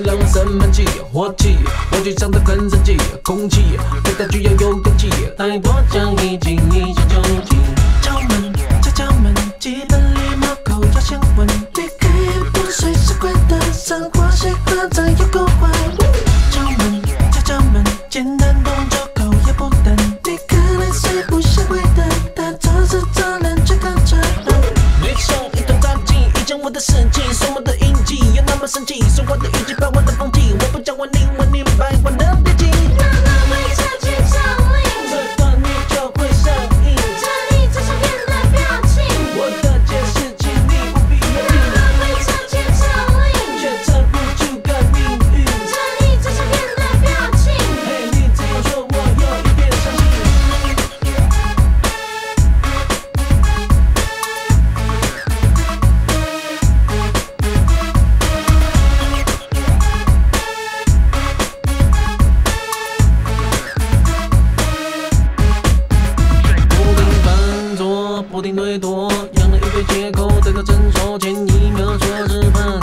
让我生闷气，火气，火气上的很生气，空气对待就要有勇气。来，多教你进，一先就进。敲门，敲敲门，记得礼貌口要先问。别给不随时关灯，生活习惯在够坏。敲门，敲敲门，简单动作口也不等。你看来是不想回答，他做事做人却搞错。你想一头扎进，一见我的事情，什么的印记，又那么神奇，说话的语。不停推脱，养了一堆借口，在这诊所前一秒说是朋友。